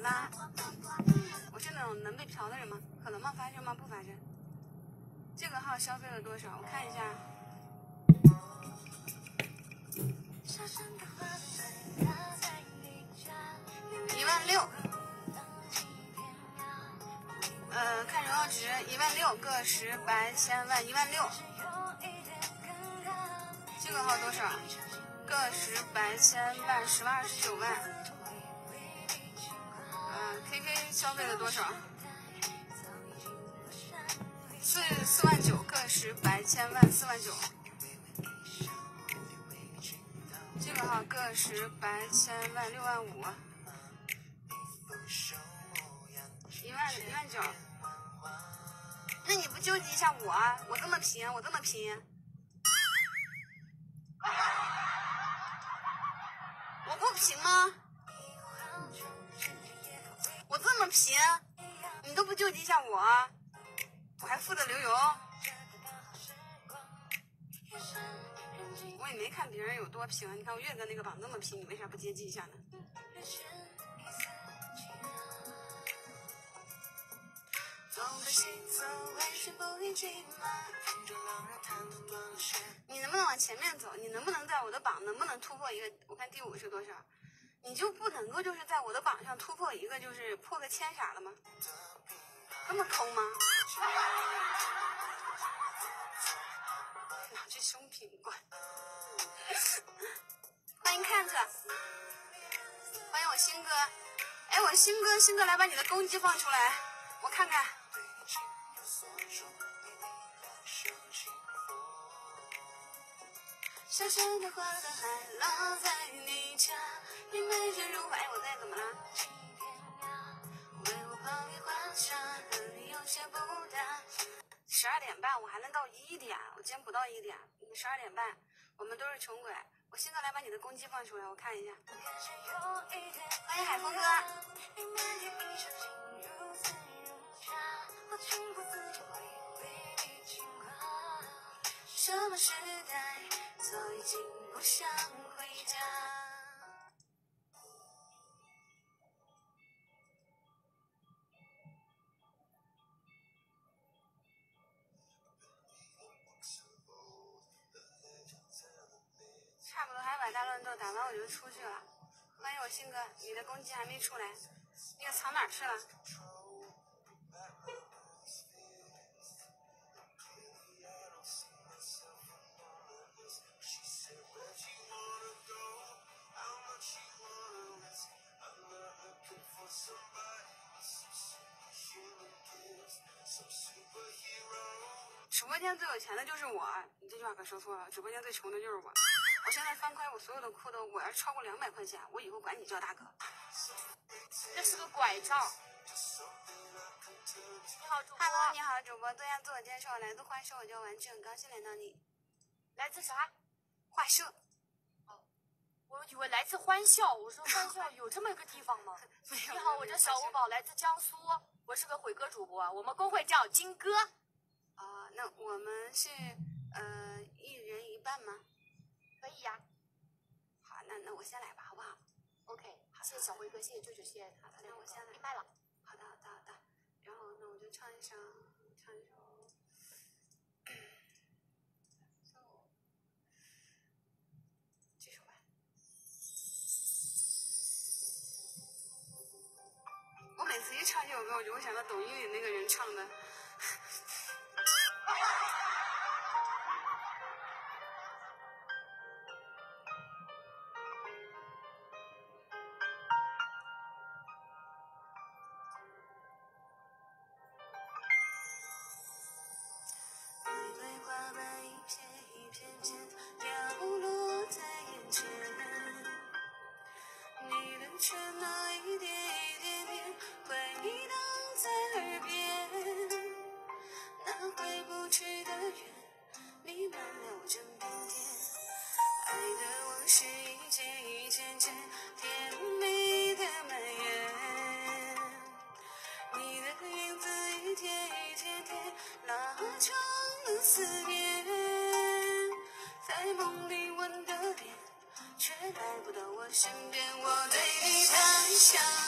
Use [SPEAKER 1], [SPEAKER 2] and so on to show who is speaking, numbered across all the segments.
[SPEAKER 1] 拉。我是那种能被嫖的人吗？可能吗？发生吗？不发生。这个号消费了多少？我看一下。一万六。呃，看荣耀值，一万六个十百千万一万六。这个号多少？个十百千万十万二十九万。消费了多少？四四万九个十百千万四万九。这个哈个十百千万六万五。一万一万九。那你不纠结一下我？我这么拼，我这么拼。我不平吗？救济一下我，我还富得流油。我也没看别人有多平，你看我月哥那个榜那么平，你为啥不接济一下呢？你能不能往前面走？你能不能在我的榜能不能突破一个？我看第五是多少？你就不能够就是在我的榜上突破一个，就是破个千啥的吗？这么抠吗？拿去凶品馆。欢迎看着，欢迎我新哥。哎，我新哥，新哥来把你的攻击放出来，我看看。小小的花的海落在你家，你美人如画，我在怎么点半，我还能到一点，我今天不到一点。你十二点半，我们都是穷鬼。我现在来把你的攻击放出来，我看一下。欢迎海峰哥。什么时代？早已经不想回家。打完我就出去了。欢迎我新哥，你的攻击还没出来，那个藏哪去了？直播间最有钱的就是我，你这句话可说错了。直播间最穷的就是我。我现在翻开我所有的裤兜，我要超过两百块钱，我以后管你叫大哥。
[SPEAKER 2] 这是个拐杖。你好，主播。
[SPEAKER 1] Hello，你好，主播。做下自我介绍，来自画社，我叫完整，高兴连到你。
[SPEAKER 2] 来自啥？
[SPEAKER 1] 画社。
[SPEAKER 2] 哦，我以为来自欢笑。我说欢笑有这么一个地方吗？你好，我叫小五宝，来自江苏，我是个毁歌主播，我们公会叫金歌。
[SPEAKER 1] 啊，那我们是呃一人一半吗？
[SPEAKER 2] 可以呀。
[SPEAKER 1] 好，那那我先来吧，好不好
[SPEAKER 2] ？OK，好，谢谢小辉哥，谢谢舅舅，谢谢。
[SPEAKER 1] 好的，那我先来。
[SPEAKER 2] 明白了。
[SPEAKER 1] 好的，好的，好的。然后那我就唱一首，唱一首。这首吧。我每次一唱这首歌，我就会想到抖音里那个人唱的。思念在梦里吻的脸却来不到我身边。我对你太想。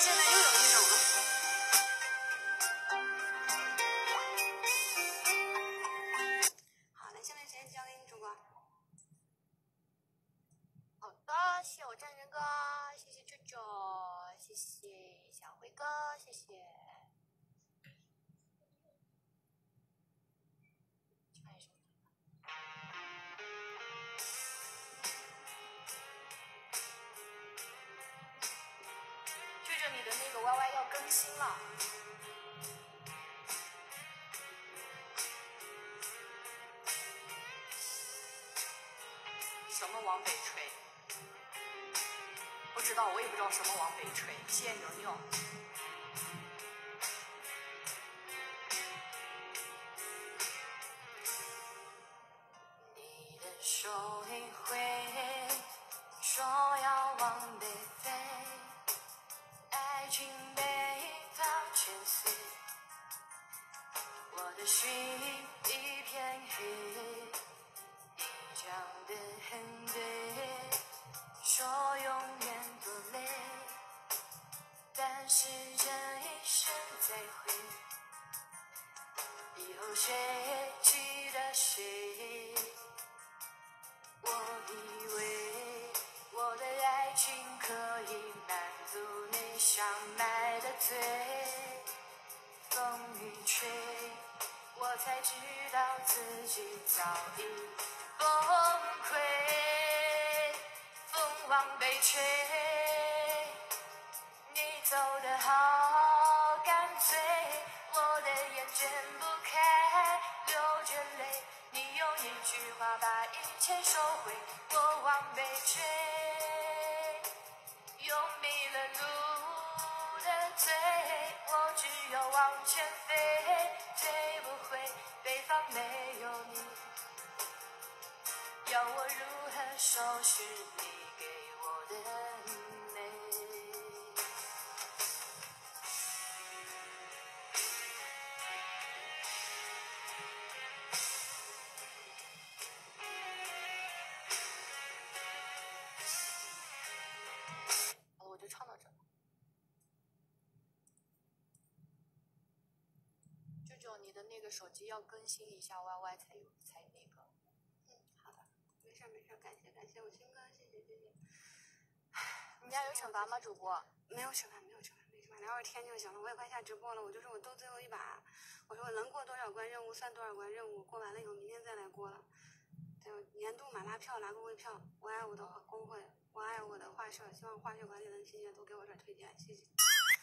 [SPEAKER 1] 现开心了。
[SPEAKER 2] 什么往北吹？不知道，我也不知道什么往北吹。谢谢牛牛。
[SPEAKER 1] 它牵碎，我的心一片黑，你讲的很对，说永远多累，但是这一声再会。以后谁记得谁？才知道自己早已崩溃。风往北吹，你走得好干脆，我的眼睁不开，流着泪。你用一句话把一切收回，我往北吹，用迷了路的嘴，我只有往前飞，我如何收拾你给我的美？
[SPEAKER 2] 好了，我就唱到这。舅舅，你的那个手机要更新一下 YY 才有才那个。
[SPEAKER 1] 没事没事，感谢感谢我亲哥，谢谢谢谢。
[SPEAKER 2] 你家有惩罚吗，主播？
[SPEAKER 1] 没有惩罚，没有惩罚，没惩罚，聊会儿天就行了。我也快下直播了，我就说我斗最后一把，我说我能过多少关任务算多少关任务，过完了以后明天再来过了。对，年度马拉票拿工会票，我爱我的工会，我爱我的画社，希望画社管理人谢谢，多给我点推荐，谢谢。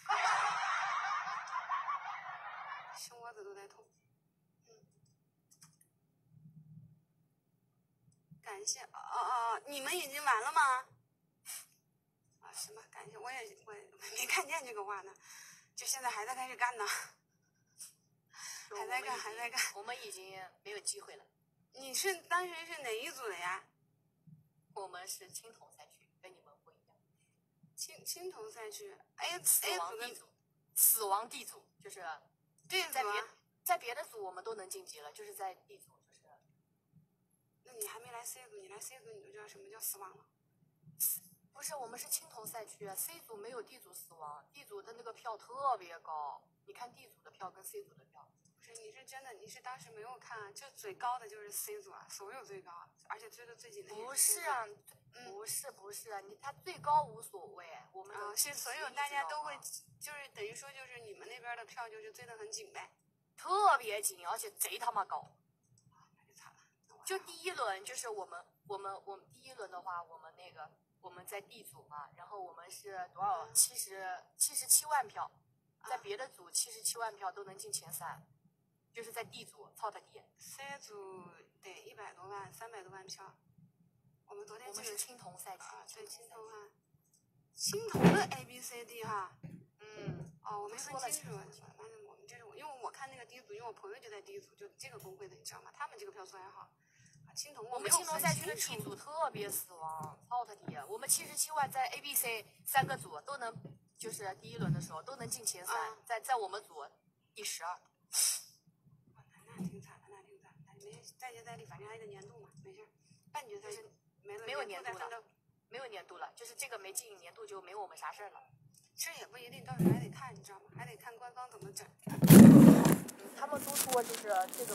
[SPEAKER 1] 胸窝子都在痛。感谢哦哦哦，你们已经完了吗？啊，行吧，感谢，我也我我没看见这个话呢，就现在还在开始干呢，还在干还在干。
[SPEAKER 2] 我们已经没有机会了。
[SPEAKER 1] 你是当时是哪一组的呀？
[SPEAKER 2] 我们是青铜赛区，跟你们不一样。
[SPEAKER 1] 青青铜赛区，A
[SPEAKER 2] 死
[SPEAKER 1] A 组跟
[SPEAKER 2] 亡地组，死亡地组就是
[SPEAKER 1] 对
[SPEAKER 2] 在别
[SPEAKER 1] 啊，
[SPEAKER 2] 在别的组我们都能晋级了，就是在 D 组
[SPEAKER 1] 你还没来 C 组，你来 C 组你就知道什么叫死亡了。
[SPEAKER 2] 不是我们是青铜赛区啊，C 组没有 D 组死亡，D 组的那个票特别高，你看 D 组的票跟 C 组的票，
[SPEAKER 1] 不是，你是真的，你是当时没有看啊，就最高的就是 C 组啊，所有最高，而且追的最紧的也
[SPEAKER 2] 不是啊，
[SPEAKER 1] 嗯
[SPEAKER 2] 不是不是啊，你他最高无所谓，我们
[SPEAKER 1] 啊，是所有大家都会，就是等于说就是你们那边的票就是追的很紧呗，
[SPEAKER 2] 特别紧，而且贼他妈高。
[SPEAKER 1] 那就
[SPEAKER 2] 第一轮就是我们我们我们第一轮的话，我们那个我我们在 D 组嘛，然后我们是多少？七十七十七万票，在别的组七十七万票都能进前三，就是在 D 组，操他爹
[SPEAKER 1] ！C 组得一百多万，三百多万票。我们昨天
[SPEAKER 2] 我们是青铜赛季
[SPEAKER 1] 啊，，对青铜
[SPEAKER 2] 啊，
[SPEAKER 1] 青铜的 A B C D 哈。
[SPEAKER 2] 嗯，
[SPEAKER 1] 哦，我没
[SPEAKER 2] 说
[SPEAKER 1] 清楚，
[SPEAKER 2] 清楚
[SPEAKER 1] 反正我们这是我，因为我看那个 D 组，因为我朋友就在 D 组，就这个工会的，你知道吗？他们这个票数还好。啊，青铜
[SPEAKER 2] 我们青铜赛区的
[SPEAKER 1] 清
[SPEAKER 2] D
[SPEAKER 1] 楚
[SPEAKER 2] 组特别死亡，操他爹！我们七十七万在 A、B、C 三个组都能，就是第一轮的时候都能进前三
[SPEAKER 1] 啊，
[SPEAKER 2] 在在我们组第十二。
[SPEAKER 1] 哇那那挺惨的，那挺惨的。没再接再厉，反正还得年度嘛，没事儿。半决赛
[SPEAKER 2] 就是
[SPEAKER 1] 没了，
[SPEAKER 2] 没有
[SPEAKER 1] 年
[SPEAKER 2] 年度了没有年度了，就是这个没进年度就没我们啥事儿了。
[SPEAKER 1] 其实也不一定，到时候还得看，你知道吗？还得看官方怎么整。
[SPEAKER 2] 嗯，他们都说就是这个